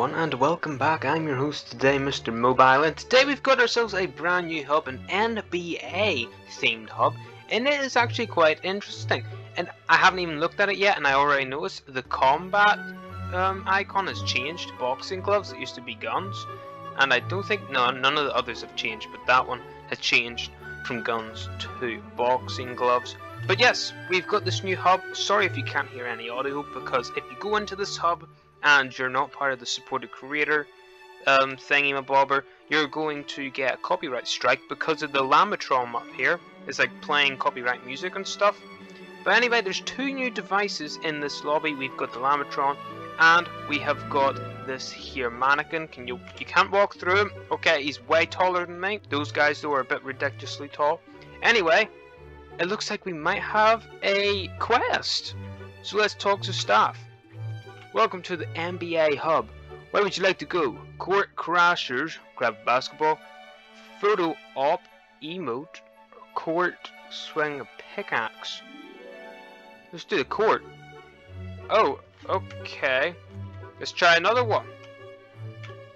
Everyone, and welcome back. I'm your host today, Mr. Mobile, and today we've got ourselves a brand new hub, an NBA themed hub, and it is actually quite interesting. And I haven't even looked at it yet, and I already noticed the combat um, icon has changed. Boxing gloves, used to be guns, and I don't think no, none of the others have changed, but that one has changed from guns to boxing gloves. But yes, we've got this new hub. Sorry if you can't hear any audio, because if you go into this hub and you're not part of the supported creator um, thingy mabobber, you're going to get a copyright strike because of the Lamatron up here. It's like playing copyright music and stuff. But anyway, there's two new devices in this lobby. We've got the Lamatron and we have got this here mannequin. Can you you can't walk through him? Okay, he's way taller than me. Those guys though are a bit ridiculously tall. Anyway, it looks like we might have a quest. So let's talk to staff. Welcome to the NBA Hub. Where would you like to go? Court crashers, grab basketball, photo op, emote, court swing a pickaxe. Let's do the court. Oh, okay. Let's try another one.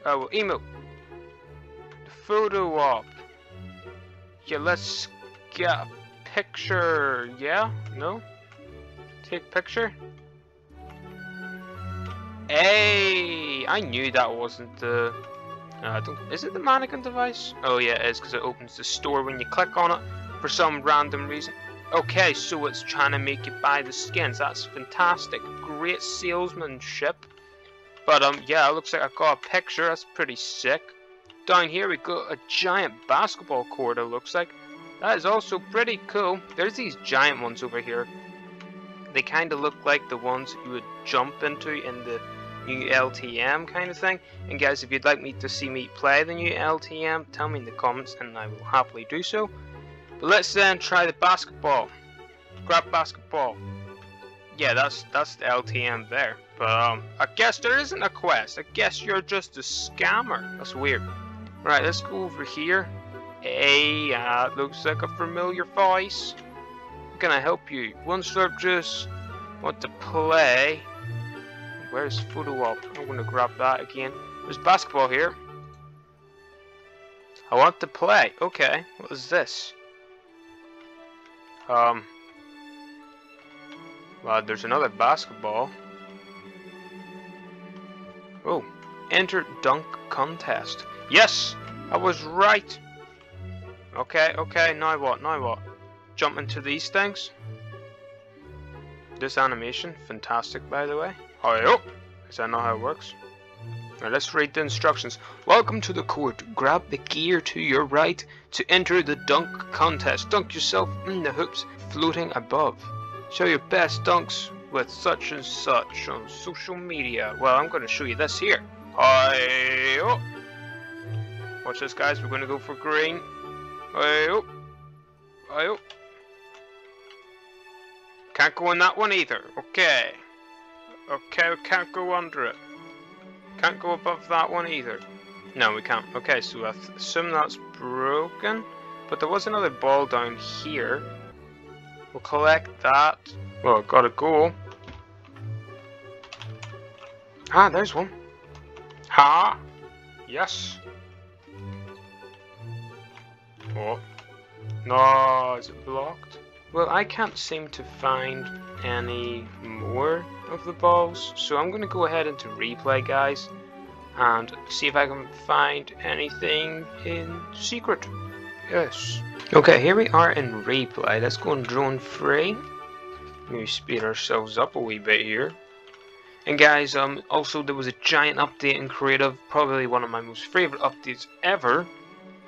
Oh, well. The photo op. Yeah, let's get a picture. Yeah? No? Take picture? Hey! I knew that wasn't the... Uh, is it the mannequin device? Oh yeah, it is because it opens the store when you click on it for some random reason. Okay, so it's trying to make you buy the skins. That's fantastic. Great salesmanship. But um, yeah, it looks like I got a picture. That's pretty sick. Down here we got a giant basketball court. It looks like. That is also pretty cool. There's these giant ones over here. They kind of look like the ones you would jump into in the new LTM kind of thing. And guys, if you'd like me to see me play the new LTM, tell me in the comments and I will happily do so. But let's then try the basketball. Grab basketball. Yeah, that's that's the LTM there. But um, I guess there isn't a quest. I guess you're just a scammer. That's weird. Right, let's go over here. Hey, uh, looks like a familiar voice. How can I help you? One slurp juice. Want to play? Where's photo op? I'm gonna grab that again. There's basketball here. I want to play. Okay, what is this? Um. Well, there's another basketball. Oh, enter dunk contest. Yes, I was right. Okay, okay, now what, now what? Jump into these things. This animation, fantastic by the way. Oh, is that not how it works? Now let's read the instructions. Welcome to the court. Grab the gear to your right to enter the dunk contest. Dunk yourself in the hoops floating above. Show your best dunks with such and such on social media. Well, I'm going to show you this here. Hi -oh. Watch this, guys. We're going to go for green. Hi -oh. Hi -oh. Can't go in that one either. Okay. Okay, we can't go under it. Can't go above that one either. No, we can't. Okay, so I assume that's broken. But there was another ball down here. We'll collect that. Well, got a goal. Ah, there's one. Ha! Yes. What? No, is it blocked? Well, I can't seem to find any more of the balls, so I'm going to go ahead into replay, guys, and see if I can find anything in secret. Yes. Okay, here we are in replay. Let's go on drone free. Maybe speed ourselves up a wee bit here. And guys, um, also there was a giant update in creative, probably one of my most favorite updates ever.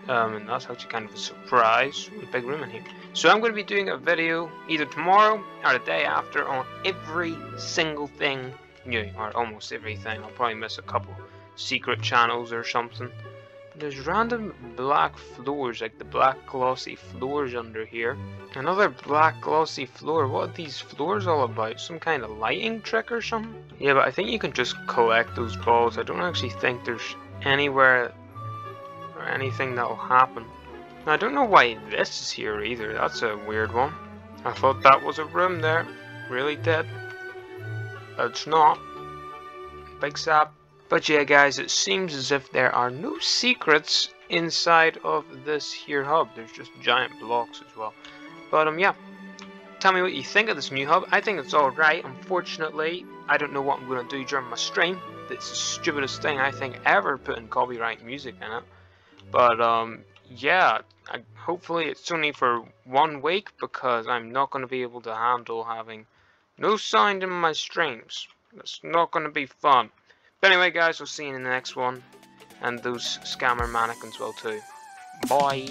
Um, and that's actually kind of a surprise a big room in here. So I'm going to be doing a video either tomorrow or the day after on every single thing new, or almost everything. I'll probably miss a couple secret channels or something. There's random black floors, like the black glossy floors under here. Another black glossy floor. What are these floors all about? Some kind of lighting trick or something? Yeah, but I think you can just collect those balls. I don't actually think there's anywhere or anything that'll happen. I don't know why this is here either, that's a weird one. I thought that was a room there, really did. It's not. Big sap. But yeah guys, it seems as if there are no secrets inside of this here hub. There's just giant blocks as well. But um yeah, tell me what you think of this new hub. I think it's alright. Unfortunately, I don't know what I'm going to do during my stream. It's the stupidest thing I think ever putting copyright music in it. But um yeah, I, hopefully it's only for one week because I'm not going to be able to handle having no sound in my streams. It's not going to be fun. But anyway guys, we'll see you in the next one. And those scammer mannequins will too. Bye.